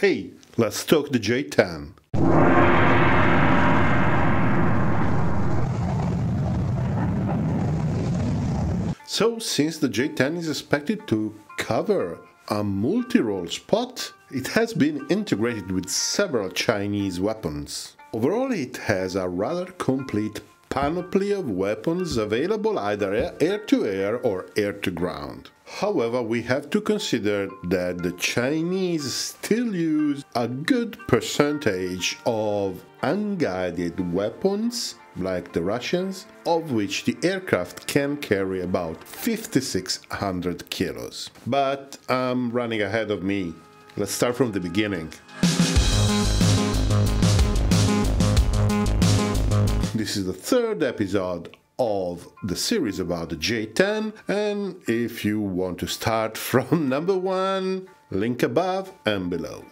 Hey, let's talk the J 10. So, since the J 10 is expected to cover a multi role spot, it has been integrated with several Chinese weapons. Overall, it has a rather complete panoply of weapons available either air to air or air to ground. However, we have to consider that the Chinese still use a good percentage of unguided weapons like the Russians, of which the aircraft can carry about 5600 kilos. But I'm running ahead of me. Let's start from the beginning. This is the third episode of the series about the J10, and if you want to start from number one, link above and below.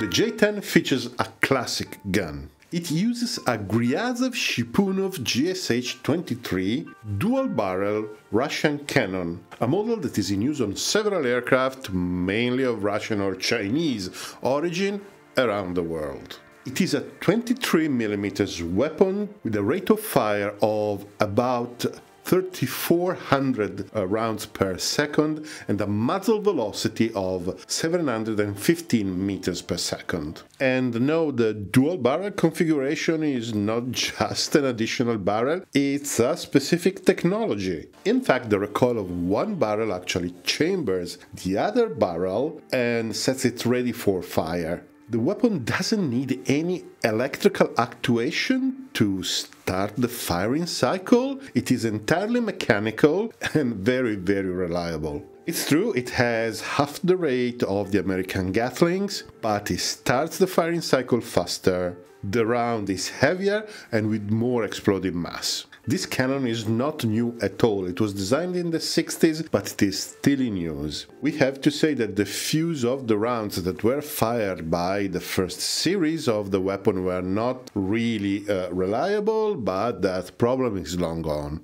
The J10 features a classic gun. It uses a Gryazov Shipunov GSH-23 dual-barrel Russian cannon, a model that is in use on several aircraft, mainly of Russian or Chinese origin, around the world. It is a 23mm weapon with a rate of fire of about 3,400 uh, rounds per second and a muzzle velocity of 715 meters per second. And no, the dual barrel configuration is not just an additional barrel, it's a specific technology. In fact, the recoil of one barrel actually chambers the other barrel and sets it ready for fire. The weapon doesn't need any electrical actuation to start the firing cycle. It is entirely mechanical and very, very reliable. It's true, it has half the rate of the American Gatlings, but it starts the firing cycle faster. The round is heavier and with more explosive mass. This cannon is not new at all. It was designed in the 60s, but it is still in use. We have to say that the fuse of the rounds that were fired by the first series of the weapon were not really uh, reliable, but that problem is long gone.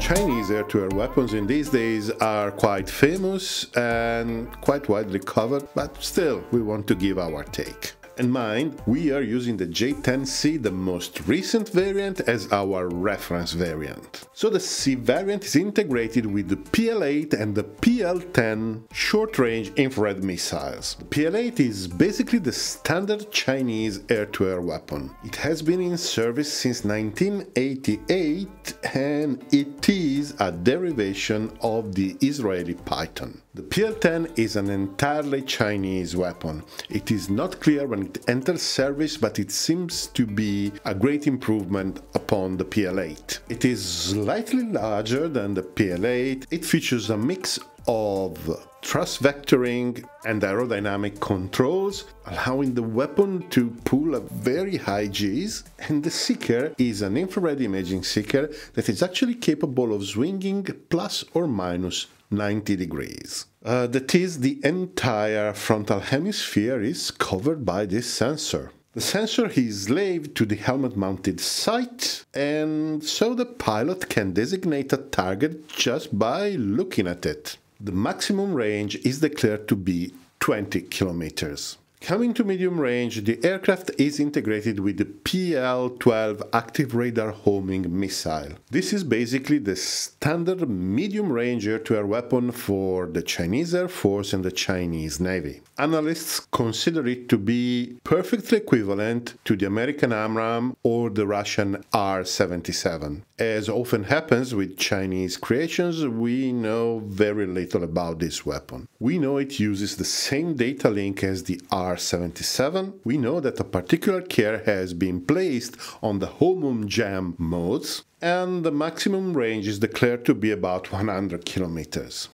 Chinese air to air weapons in these days are quite famous and quite widely covered, but still, we want to give our take in mind, we are using the J10C, the most recent variant, as our reference variant. So the C variant is integrated with the PL8 and the PL10 short-range infrared missiles. The PL8 is basically the standard Chinese air-to-air weapon. It has been in service since 1988 and it is a derivation of the Israeli Python. The PL-10 is an entirely Chinese weapon. It is not clear when it enters service, but it seems to be a great improvement upon the PL-8. It is slightly larger than the PL-8. It features a mix of thrust vectoring and aerodynamic controls, allowing the weapon to pull a very high Gs, and the seeker is an infrared imaging seeker that is actually capable of swinging plus or minus 90 degrees. Uh, that is, the entire frontal hemisphere is covered by this sensor. The sensor is slaved to the helmet mounted sight, and so the pilot can designate a target just by looking at it. The maximum range is declared to be 20 kilometers. Coming to medium range, the aircraft is integrated with the PL-12 active radar homing missile. This is basically the standard medium range air-to-air weapon for the Chinese Air Force and the Chinese Navy. Analysts consider it to be perfectly equivalent to the American AMRAAM or the Russian R-77. As often happens with Chinese creations, we know very little about this weapon. We know it uses the same data link as the R-77. We know that a particular care has been placed on the home-on-jam modes, and the maximum range is declared to be about 100 kilometers.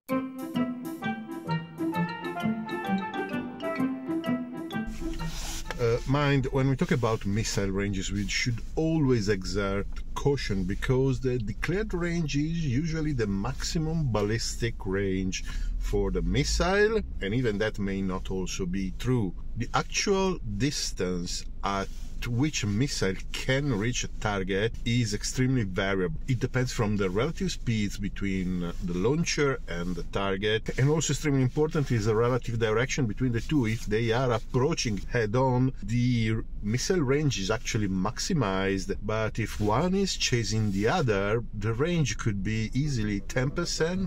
Mind, when we talk about missile ranges, we should always exert caution because the declared range is usually the maximum ballistic range for the missile, and even that may not also be true. The actual distance at which missile can reach a target is extremely variable. It depends from the relative speeds between the launcher and the target, and also extremely important is the relative direction between the two. If they are approaching head on, the missile range is actually maximized, but if one is chasing the other, the range could be easily 10%,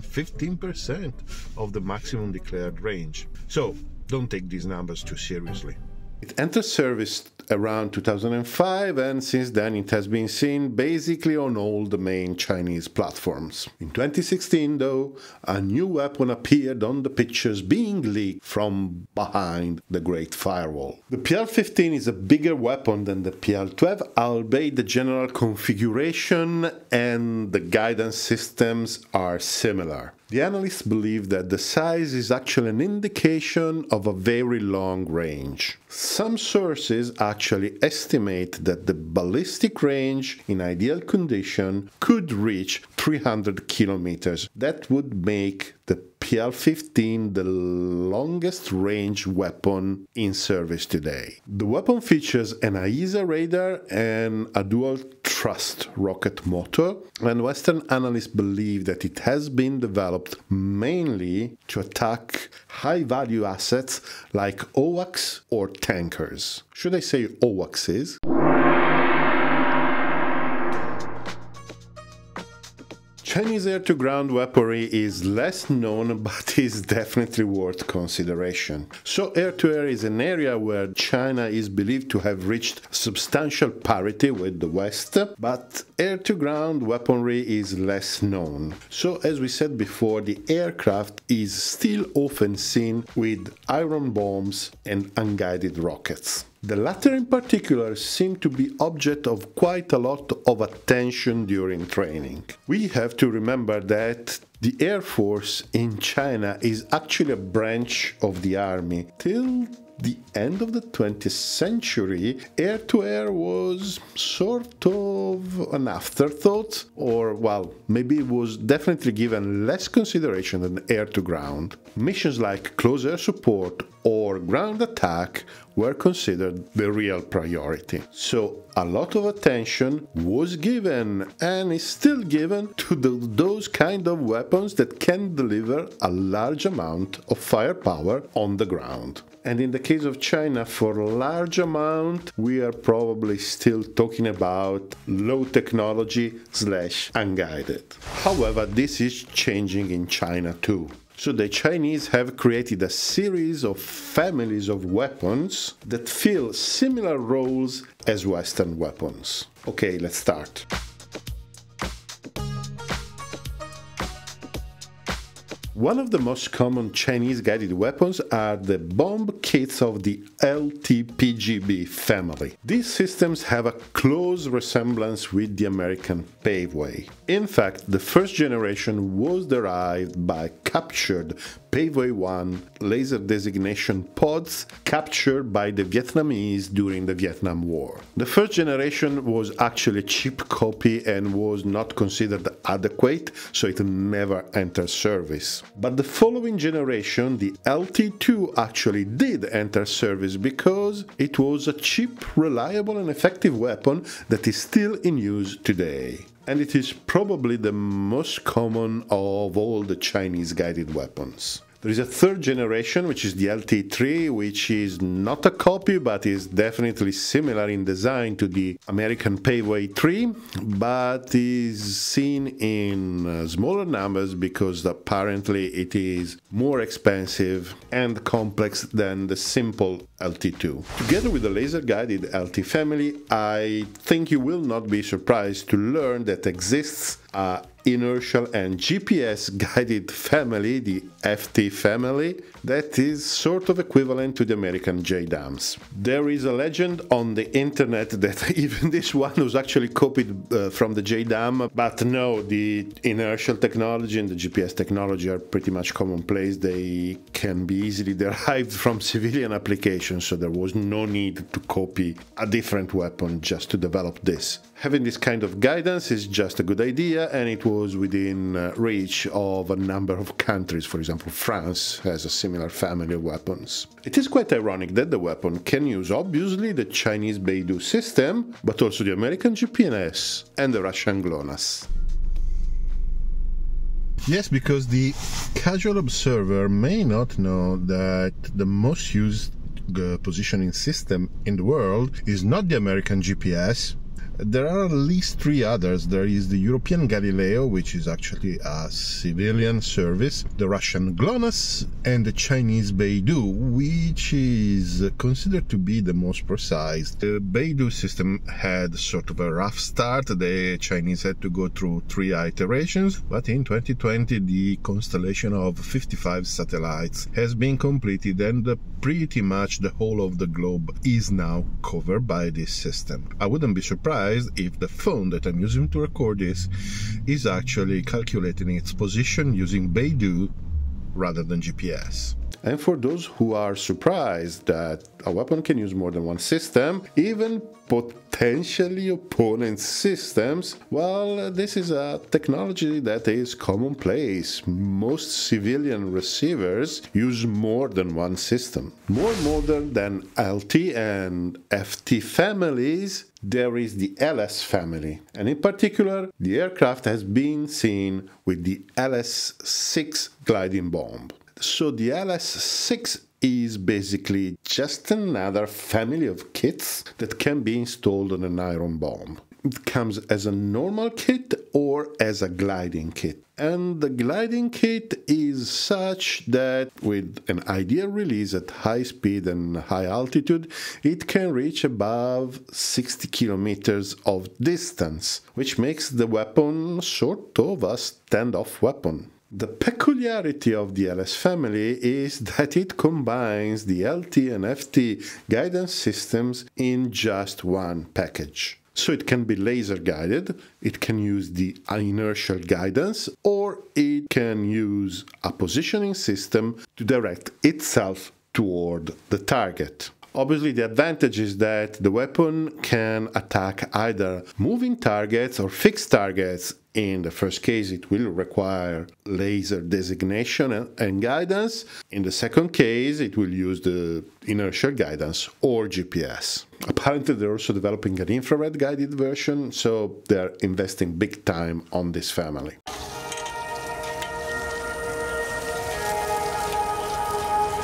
15% of the maximum declared range. So don't take these numbers too seriously. It entered service around 2005 and since then it has been seen basically on all the main Chinese platforms. In 2016 though, a new weapon appeared on the pictures being leaked from behind the Great Firewall. The PL-15 is a bigger weapon than the PL-12 albeit the general configuration and the guidance systems are similar. The analysts believe that the size is actually an indication of a very long range. Some sources actually estimate that the ballistic range in ideal condition could reach 300 kilometers. That would make the PL-15 the longest range weapon in service today. The weapon features an AESA radar and a dual thrust rocket motor, and Western analysts believe that it has been developed mainly to attack high value assets like AWACS or tankers. Should I say AWACSs? Chinese air to ground weaponry is less known but is definitely worth consideration. So, air to air is an area where China is believed to have reached substantial parity with the West, but air to ground weaponry is less known. So, as we said before, the aircraft is still often seen with iron bombs and unguided rockets. The latter in particular seem to be object of quite a lot of attention during training. We have to remember that the Air Force in China is actually a branch of the army. Till the end of the 20th century, air to air was sort of an afterthought, or, well, maybe it was definitely given less consideration than air to ground. Missions like close air support or ground attack were considered the real priority. So a lot of attention was given and is still given to the, those kind of weapons that can deliver a large amount of firepower on the ground. And in the case of China, for a large amount, we are probably still talking about low technology slash unguided. However, this is changing in China too. So the Chinese have created a series of families of weapons that fill similar roles as Western weapons. Okay, let's start. One of the most common Chinese guided weapons are the bomb kits of the LTPGB family. These systems have a close resemblance with the American Paveway. In fact, the first generation was derived by captured Paveway 1 laser designation pods captured by the Vietnamese during the Vietnam War. The first generation was actually a cheap copy and was not considered adequate, so it never entered service. But the following generation, the LT2, actually did enter service because it was a cheap, reliable, and effective weapon that is still in use today and it is probably the most common of all the Chinese guided weapons. There is a third generation, which is the LT3, which is not a copy, but is definitely similar in design to the American Paveway 3, but is seen in uh, smaller numbers because apparently it is more expensive and complex than the simple LT2. Together with the laser guided LT family, I think you will not be surprised to learn that exists a inertial and GPS guided family, the FT family, that is sort of equivalent to the American JDAMs. There is a legend on the internet that even this one was actually copied uh, from the JDAM, but no, the inertial technology and the GPS technology are pretty much commonplace. They can be easily derived from civilian applications, so there was no need to copy a different weapon just to develop this. Having this kind of guidance is just a good idea, and it was within uh, reach of a number of countries. For example, France has a similar family of weapons. It is quite ironic that the weapon can use obviously the Chinese Beidou system, but also the American GPNS and the Russian GLONASS. Yes, because the casual observer may not know that the most used uh, positioning system in the world is not the American GPS, there are at least three others. There is the European Galileo, which is actually a civilian service, the Russian GLONASS, and the Chinese Beidou, which is considered to be the most precise. The Beidou system had sort of a rough start. The Chinese had to go through three iterations, but in 2020 the constellation of 55 satellites has been completed and pretty much the whole of the globe is now covered by this system. I wouldn't be surprised if the phone that I'm using to record this is actually calculating its position using Beidou rather than GPS. And for those who are surprised that a weapon can use more than one system, even potentially opponent systems, well, this is a technology that is commonplace. Most civilian receivers use more than one system. More modern than LT and FT families, there is the LS family, and in particular, the aircraft has been seen with the LS 6 gliding bomb. So the LS6 is basically just another family of kits that can be installed on an iron bomb. It comes as a normal kit or as a gliding kit. And the gliding kit is such that with an ideal release at high speed and high altitude, it can reach above 60 kilometers of distance, which makes the weapon sort of a standoff weapon. The peculiarity of the LS family is that it combines the LT and FT guidance systems in just one package. So it can be laser guided, it can use the inertial guidance, or it can use a positioning system to direct itself toward the target. Obviously, the advantage is that the weapon can attack either moving targets or fixed targets. In the first case, it will require laser designation and guidance. In the second case, it will use the inertial guidance or GPS. Apparently, they're also developing an infrared guided version, so they're investing big time on this family.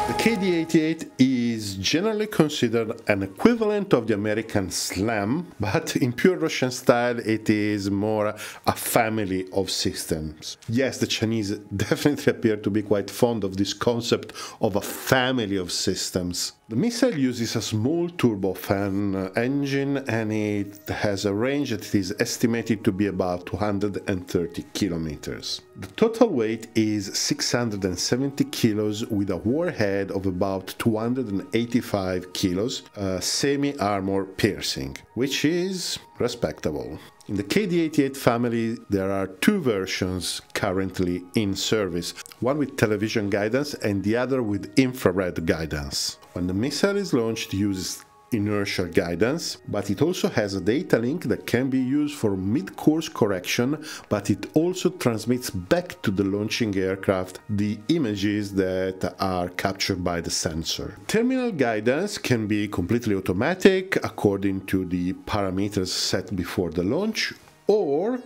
The KD-88 is generally considered an equivalent of the American SLAM, but in pure Russian style it is more a family of systems. Yes, the Chinese definitely appear to be quite fond of this concept of a family of systems. The missile uses a small turbofan engine and it has a range that is estimated to be about 230 kilometers. The total weight is 670 kilos with a warhead of about 285 kilos, uh, semi-armor piercing, which is respectable. In the KD-88 family, there are two versions currently in service, one with television guidance and the other with infrared guidance. When the missile is launched, it uses inertial guidance, but it also has a data link that can be used for mid-course correction, but it also transmits back to the launching aircraft the images that are captured by the sensor. Terminal guidance can be completely automatic according to the parameters set before the launch, or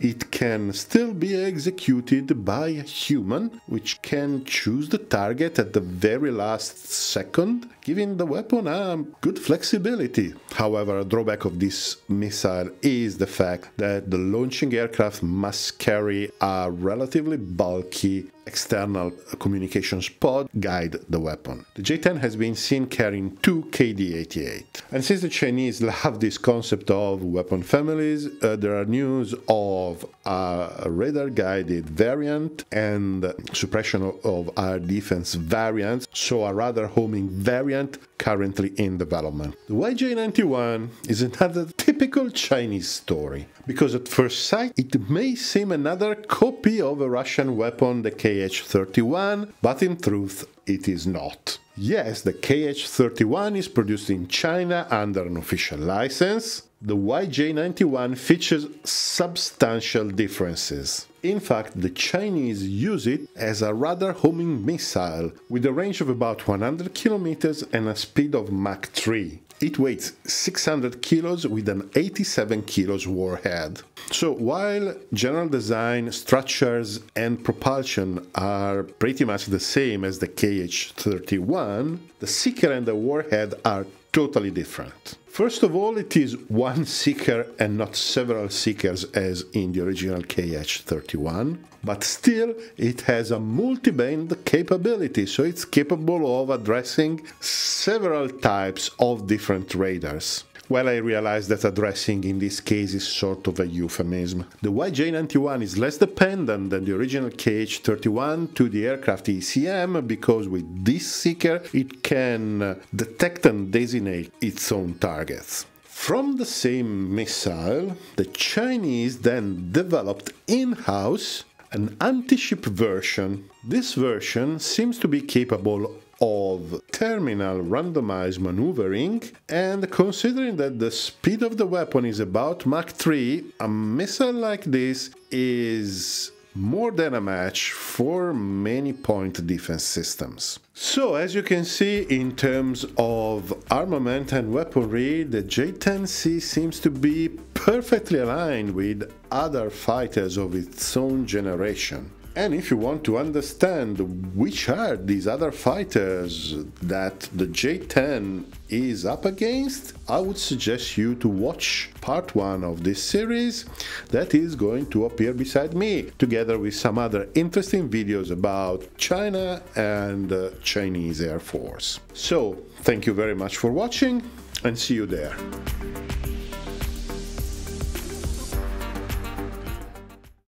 it can still be executed by a human, which can choose the target at the very last second, giving the weapon a good flexibility. However, a drawback of this missile is the fact that the launching aircraft must carry a relatively bulky external communications pod guide the weapon. The J-10 has been seen carrying two KD-88. And since the Chinese love this concept of weapon families, uh, there are news of a radar-guided variant and suppression of air defense variants, so a radar homing variant currently in development. The YJ91 is another typical Chinese story, because at first sight it may seem another copy of a Russian weapon, the KH-31, but in truth it is not. Yes, the KH-31 is produced in China under an official license. The YJ-91 features substantial differences. In fact, the Chinese use it as a radar homing missile with a range of about 100 kilometers and a speed of Mach 3. It weighs 600 kilos with an 87 kilos warhead. So while general design, structures and propulsion are pretty much the same as the KH-31, the seeker and the warhead are totally different. First of all, it is one seeker and not several seekers as in the original KH-31, but still it has a multi-band capability, so it's capable of addressing several types of different radars. Well, I realize that addressing in this case is sort of a euphemism. The YJ91 is less dependent than the original KH31 to the aircraft ECM because with this seeker it can detect and designate its own targets. From the same missile, the Chinese then developed in-house an anti-ship version. This version seems to be capable of terminal randomized maneuvering, and considering that the speed of the weapon is about Mach 3, a missile like this is more than a match for many point defense systems. So, as you can see, in terms of armament and weaponry, the J-10C seems to be perfectly aligned with other fighters of its own generation. And if you want to understand which are these other fighters that the J10 is up against, I would suggest you to watch part 1 of this series that is going to appear beside me, together with some other interesting videos about China and Chinese Air Force. So, thank you very much for watching and see you there.